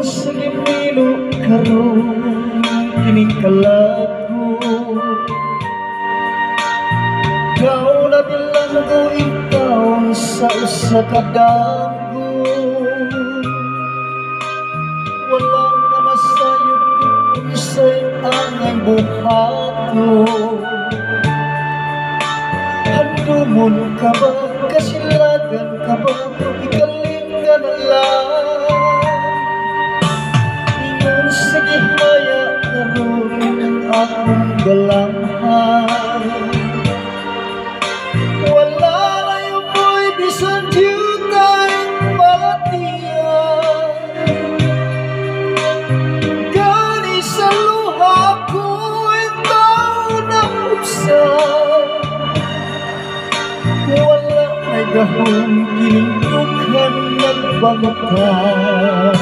hilo karon kining kalago Ikaw na bilanggo ikaw sa usa ka dago Wala na masayod kung unsay ang buhato Handumon ka ba, kasilagan ka ba, ikaling ka na lang akong galamhan Wala na yung boy bisan jutay malatian Gani sa luha ko ikaw na usap wala ay gahong ginughan nagbangutan Nahulog,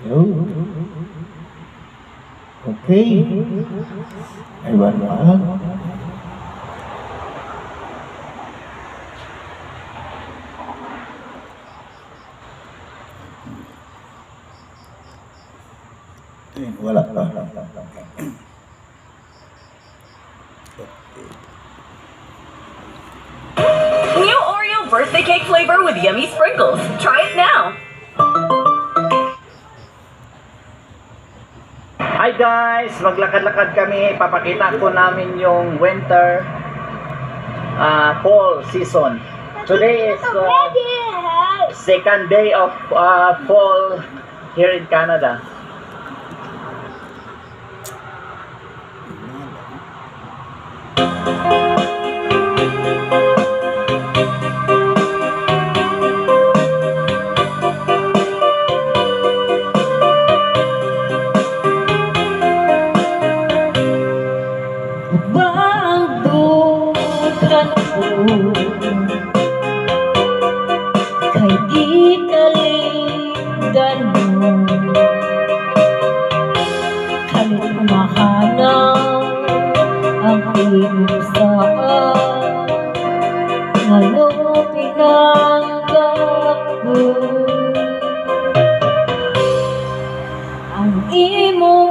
Okay. Ay, barmaan. Ayun, wala pa. New Oreo birthday cake flavor with yummy sprinkles. Try it now. Guys! Maglakad-lakad kami. Papakita ko namin yung winter uh, fall season. Today is uh, second day of uh, fall here in Canada. Ang pinusaan Ngalo pinanggap ko Ang imong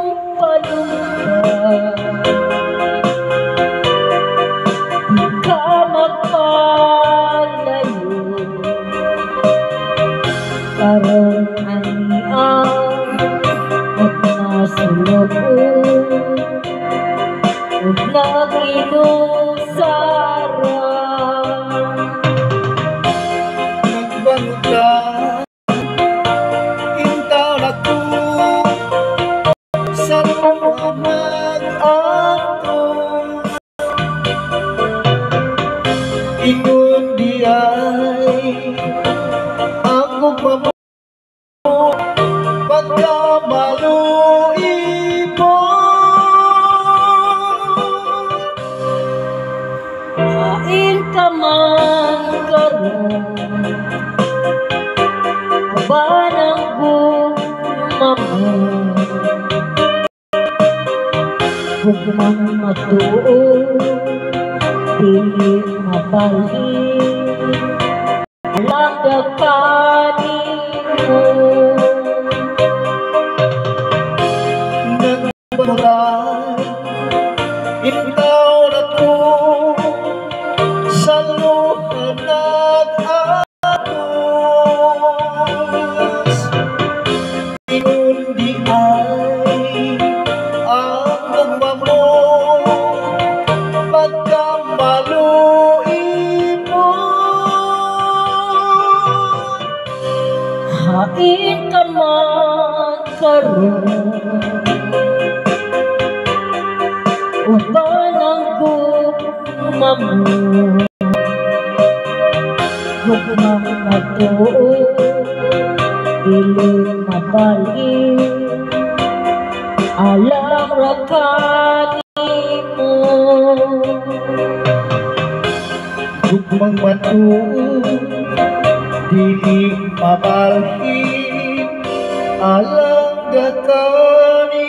ay ako pa mo. Pagkamalo Kain ka man karoon. Abanang gumamon Huwag mang matuon Mabili, mabalik Alam na kanin mo Nagbagal Ito man karon Uban ang gugma mo Gugmang matuo Dili mabalin Alam ra ka nimo Gugmang matuo Dili mabalhin Alang dekanimu